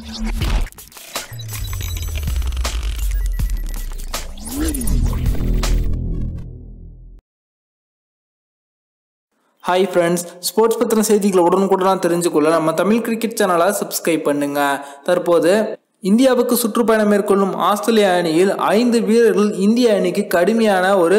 Hi friends sports பற்றின செய்திகளை உடனுக்குடனாக தெரிஞ்சுக்கொள்ள நம்ம தமிழ் கிரிக்கெட் சேனலை சப்ஸ்கிரைப் பண்ணுங்க. தற்போது இந்தியாவுக்கு சுற்றுப்பயணம் மேற்கொள்ளும் ஆஸ்திரேலிய அணியில் ஐந்து வீரர்கள் இந்திய அணிக்கு கடுமையான ஒரு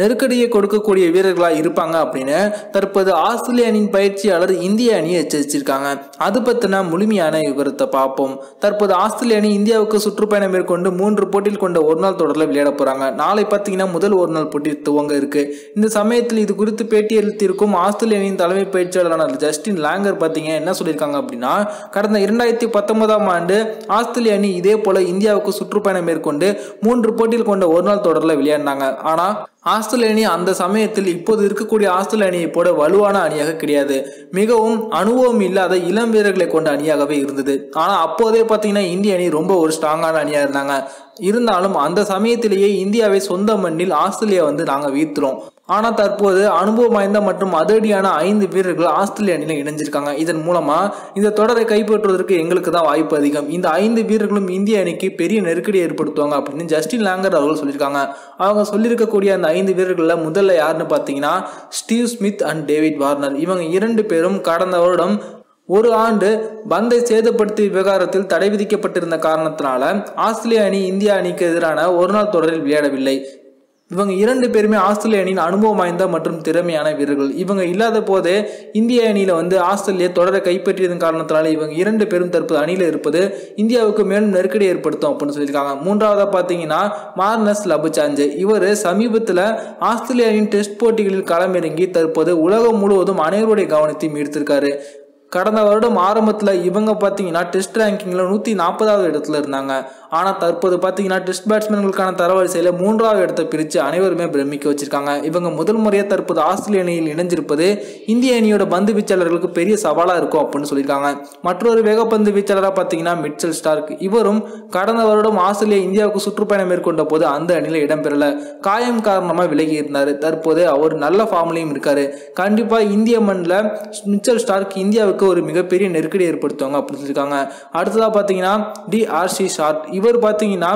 நெருக்கடியை கொடுக்கக்கூடிய வீரர்களாக இருப்பாங்க அப்படின்னு தற்போது ஆஸ்திரேலிய அணியின் பயிற்சியாளர் இந்திய அணியை எச்சரிச்சிருக்காங்க. அது பற்றின முழுமையான விவரத்தை பார்ப்போம். தற்போது ஆஸ்திரேலிய அணி இந்தியாவுக்கு சுற்றுப்பயணம் மேற்கொண்டு மூன்று போட்டியில் கொண்ட ஒரு நாள் தொடரில் விளையாட போகிறாங்க நாளை பார்த்தீங்கன்னா முதல் ஒரு நாள் போட்டி துவங்க இருக்கு. இந்த சமயத்தில் இது குறித்து பேட்டியளித்திருக்கும் ஆஸ்திரேலிய அணியின் தலைமை பயிற்சியாளரான ஜஸ்டின் லாங்கர் பார்த்தீங்க என்ன சொல்லியிருக்காங்க அப்படின்னா கடந்த இரண்டாயிரத்தி பத்தொன்பதாம் ஆண்டு ஆஸ்திரேலிய அணி இதே போல இந்தியாவுக்கு சுற்றுப்பயணம் மேற்கொண்டு மூன்று போட்டியில் கொண்ட ஒரு நாள் தொடரில் விளையாடினாங்க. ஆனால் ஆஸ்திரேலிய அணி அந்த சமயத்தில் இப்போது இருக்கக்கூடிய ஆஸ்திரேலிய அணியை போல வலுவான அணியாக கிடையாது. மிகவும் அனுபவம் இல்லாத இளம் வீரர்களை கொண்ட அணியாகவே இருந்தது. ஆனால் அப்போதே பார்த்தீங்கன்னா இந்திய அணி ரொம்ப ஒரு ஸ்ட்ராங்கான அணியாக இருந்தாங்க. இருந்தாலும் அந்த சமயத்திலேயே இந்தியாவை சொந்த மண்ணில் ஆஸ்திரேலியா வந்து நாங்கள் வீழ்த்துறோம். ஆனால் தற்போது அனுபவம் வாய்ந்த மற்றும் அதிரடியான ஐந்து வீரர்கள் ஆஸ்திரேலிய அணியில் இணைஞ்சிருக்காங்க. இதன் மூலமாக இந்த தொடரை கைப்பற்றுவதற்கு எங்களுக்கு தான் வாய்ப்பு அதிகம். இந்த ஐந்து வீரர்களும் இந்திய அணிக்கு பெரிய நெருக்கடி ஏற்படுத்துவாங்க அப்படின்னு ஜஸ்டின் லாங்கர் அவர்கள் சொல்லியிருக்காங்க. அவங்க சொல்லியிருக்கக்கூடிய அந்த ஐந்து வீரர்களில் முதல்ல யாருன்னு பார்த்தீங்கன்னா Steve Smith and David Warner. இவங்க இரண்டு பேரும் கடந்த வருடம் ஒரு ஆண்டு பந்தை சேதப்படுத்திய விவகாரத்தில் தடை விதிக்கப்பட்டிருந்த காரணத்தினால ஆஸ்திரேலிய அணி இந்திய அணிக்கு எதிரான ஒரு நாள் தொடரில் விளையாடவில்லை. இவங்க இரண்டு பேருமே ஆஸ்திரேலிய அணியின் அனுபவம் வாய்ந்த மற்றும் திறமையான வீரர்கள். இவங்க இல்லாத போதே இந்திய அணியில் வந்து ஆஸ்திரேலியா தொடரை கைப்பற்றியதன் காரணத்தினால இவங்க இரண்டு பேரும் தற்போது அணியில் இருப்பது இந்தியாவுக்கு மேலும் நெருக்கடி ஏற்படுத்தும் அப்படின்னு சொல்லியிருக்காங்க. மூன்றாவதாக பார்த்தீங்கன்னா மார்னஸ் லபுசாஞ்சே. இவர் சமீபத்தில் ஆஸ்திரேலிய அணியின் டெஸ்ட் போட்டிகளில் களமிறங்கி தற்போது உலகம் முழுவதும் அனைவருடைய கவனத்தையும் ஈர்த்திருக்காரு. கடந்த வருடம் ஆரம்பத்தில் இவங்க பார்த்தீங்கன்னா டெஸ்ட் ரேங்கிங்கில் நூற்றி நாற்பதாவது இடத்துல இருந்தாங்க. ஆனால் தற்போது பார்த்தீங்கன்னா டெஸ்ட் பேட்ஸ்மேன்களுக்கான தரவரிசையில் மூன்றாவது இடத்தை பிரித்து அனைவருமே பிரமிக்க வச்சிருக்காங்க. இவங்க முதல் முறையாக தற்போது ஆஸ்திரேலிய அணியில் இணைஞ்சிருப்பது இந்திய அணியோட பந்து வீச்சாளர்களுக்கு பெரிய சவாலாக இருக்கும் அப்படின்னு சொல்லியிருக்காங்க. மற்றொரு வேகப்பந்து வீச்சாளராக பார்த்தீங்கன்னா மிட்சல் ஸ்டார்க். இவரும் கடந்த வருடம் ஆஸ்திரேலியா இந்தியாவுக்கு சுற்றுப்பயணம் மேற்கொண்ட போது அந்த அணியில் இடம்பெறல. காயம் காரணமாக விலகி இருந்தார். தற்போது அவர் நல்ல ஃபார்ம்லையும் இருக்கார். கண்டிப்பாக இந்திய மண்ணில் மிச்சல் ஸ்டார்க் இந்தியாவுக்கு ஒரு மிகப்பெரிய நெருக்கடி ஏற்படுத்துவாங்க அப்படின்னு சொல்லியிருக்காங்க. அடுத்ததாக பார்த்தீங்கன்னா டி ஆர்சி ஷார்ட் இவர் பார்த்தீங்கன்னா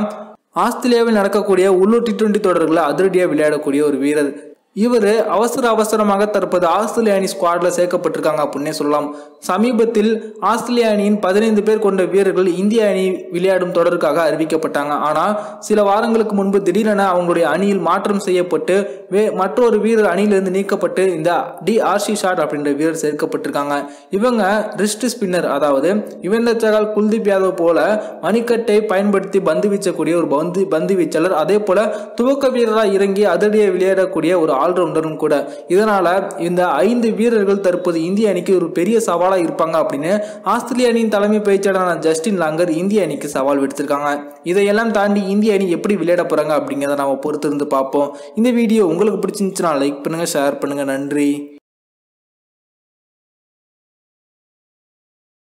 ஆஸ்திரேலியாவில் நடக்கக்கூடிய உள்ளூர் டி டுவெண்ட்டி தொடர்களை அதிரடியாக விளையாடக்கூடிய ஒரு வீரர் இவர் அவசர அவசரமாக தற்போது ஆஸ்திரேலிய அணி ஸ்குவாடில் சேர்க்கப்பட்டிருக்காங்க அப்படின்னே சொல்லலாம். சமீபத்தில் ஆஸ்திரேலிய அணியின் பதினைந்து பேர் கொண்ட வீரர்கள் இந்திய அணி விளையாடும் தொடருக்காக அறிவிக்கப்பட்டாங்க. ஆனால் சில வாரங்களுக்கு முன்பு திடீரென அவங்களுடைய அணியில் மாற்றம் செய்யப்பட்டு வே மற்றொரு வீரர் அணியிலிருந்து நீக்கப்பட்டு இந்த டி ஆர்சி ஷாட் அப்படின்ற வீரர் சேர்க்கப்பட்டிருக்காங்க. இவங்க ரிஸ்ட் ஸ்பின்னர் அதாவது யுவேந்தர் சகால் குல்தீப் யாதவ் போல மணிக்கட்டை பயன்படுத்தி பந்து வீச்சக்கூடிய ஒரு பந்து பந்து வீச்சாளர். அதே போல துவக்க வீரராக இறங்கி அதிரடியை விளையாடக்கூடிய ஒரு ஆல்ரவுண்டரும் கூட. இதனால இந்த ஐந்து வீரர்கள் தற்போது இந்திய அணிக்கு ஒரு பெரிய சவாலாக இருப்பாங்க அப்படின்னு ஆஸ்திரேலிய அணியின் தலைமை பயிற்சியாளரான ஜஸ்டின் லாங்கர் இந்திய அணிக்கு சவால் விடுத்திருக்காங்க. இதையெல்லாம் தாண்டி இந்திய அணி எப்படி விளையாட போறாங்க அப்படிங்கிறத நம்ம பொறுத்திருந்து பார்ப்போம். இந்த வீடியோ உங்களுக்கு பிடிச்சிருந்துச்சுன்னா லைக் பண்ணுங்க ஷேர் பண்ணுங்க. நன்றி.